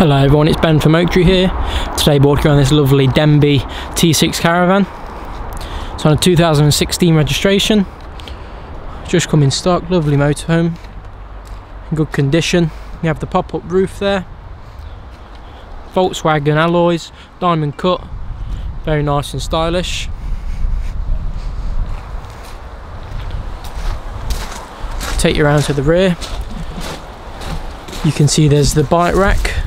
Hello everyone, it's Ben from Oaktree here. Today walking around this lovely Denby T6 caravan. It's on a 2016 registration. Just come in stock, lovely motorhome. In good condition. You have the pop-up roof there. Volkswagen alloys, diamond cut. Very nice and stylish. Take you around to the rear. You can see there's the bike rack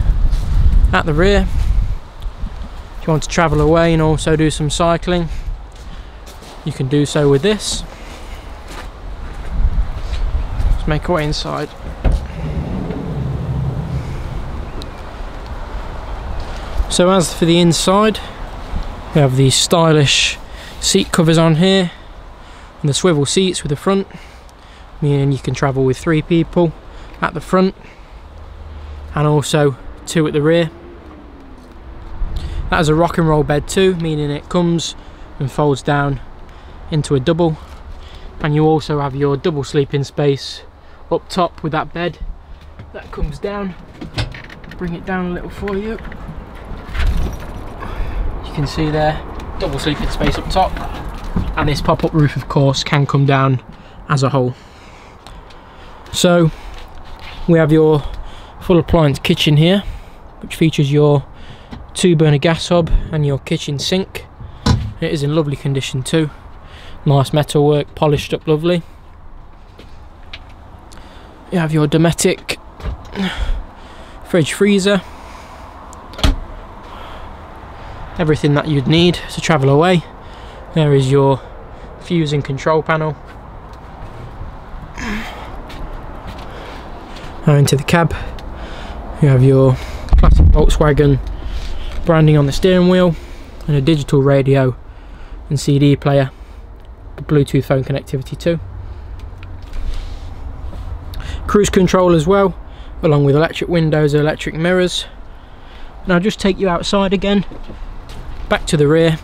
at the rear. If you want to travel away and also do some cycling you can do so with this. Let's make our way inside. So as for the inside we have these stylish seat covers on here and the swivel seats with the front meaning you can travel with three people at the front and also two at the rear that is a rock and roll bed too, meaning it comes and folds down into a double. And you also have your double sleeping space up top with that bed that comes down. Bring it down a little for you. You can see there, double sleeping space up top. And this pop-up roof, of course, can come down as a whole. So, we have your full appliance kitchen here, which features your two burner gas hob and your kitchen sink. It is in lovely condition too. Nice metal work polished up lovely. You have your Dometic fridge freezer. Everything that you'd need to travel away. There is your fuse and control panel. Now into the cab. You have your classic Volkswagen branding on the steering wheel and a digital radio and CD player Bluetooth phone connectivity too. Cruise control as well along with electric windows and electric mirrors. And I'll just take you outside again back to the rear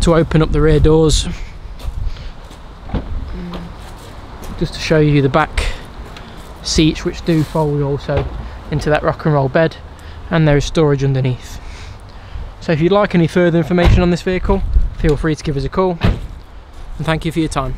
to open up the rear doors. Just to show you the back seats which do fold also into that rock and roll bed and there is storage underneath so if you'd like any further information on this vehicle, feel free to give us a call. And thank you for your time.